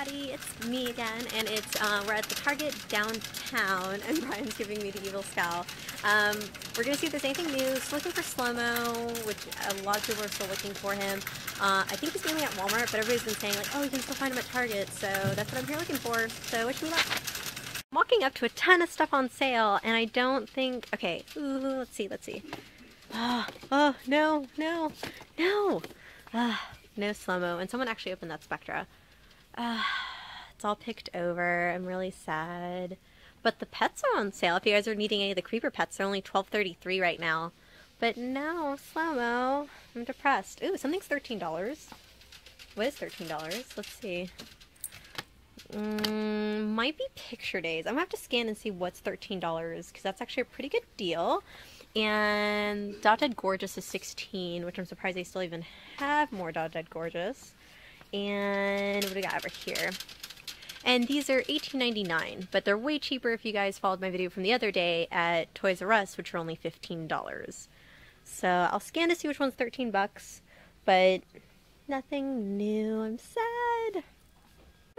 everybody, it's me again, and it's uh, we're at the Target downtown, and Brian's giving me the evil scowl. Um, we're gonna see if there's anything new. Still looking for Slo-Mo, which a lot of people are still looking for him. Uh, I think he's mainly at Walmart, but everybody's been saying like, oh, you can still find him at Target, so that's what I'm here looking for. So wish me luck. I'm walking up to a ton of stuff on sale, and I don't think. Okay, ooh, let's see, let's see. Oh, oh no, no, no. Ah, no Slo-Mo. And someone actually opened that Spectra. Uh, it's all picked over. I'm really sad. But the pets are on sale. If you guys are needing any of the creeper pets, they're only $12.33 right now. But no, Slo-Mo. I'm depressed. Ooh, something's $13. What is $13? Let's see. Mm, might be picture days. I'm gonna have to scan and see what's $13 because that's actually a pretty good deal. And Dot Dead Gorgeous is 16, which I'm surprised they still even have more Dot Dead Gorgeous. And what do we got over here? And these are $18.99, but they're way cheaper if you guys followed my video from the other day at Toys R Us, which are only $15. So I'll scan to see which one's 13 bucks, but nothing new. I'm sad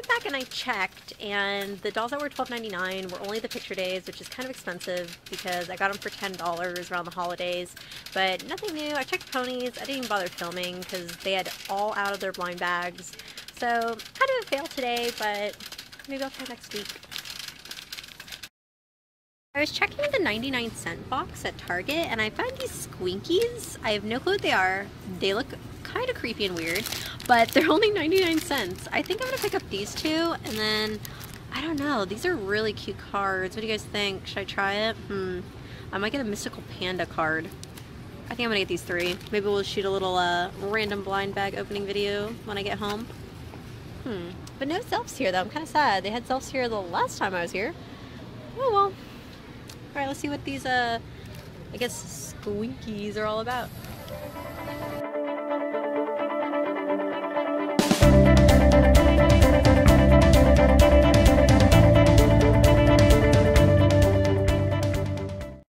went back and I checked, and the dolls that were $12.99 were only the picture days, which is kind of expensive because I got them for $10 around the holidays. But nothing new. I checked ponies. I didn't even bother filming because they had all out of their blind bags. So kind of a fail today, but maybe I'll try next week. I was checking the 99 cent box at Target and I found these squinkies. I have no clue what they are. They look kind of creepy and weird, but they're only 99 cents. I think I'm gonna pick up these two and then, I don't know, these are really cute cards. What do you guys think? Should I try it? Hmm, I might get a Mystical Panda card. I think I'm gonna get these three. Maybe we'll shoot a little uh, random blind bag opening video when I get home. Hmm, but no Zelfs here though. I'm kind of sad. They had Zelfs here the last time I was here. Oh well. Alright, let's see what these, uh, I guess, squinkies are all about.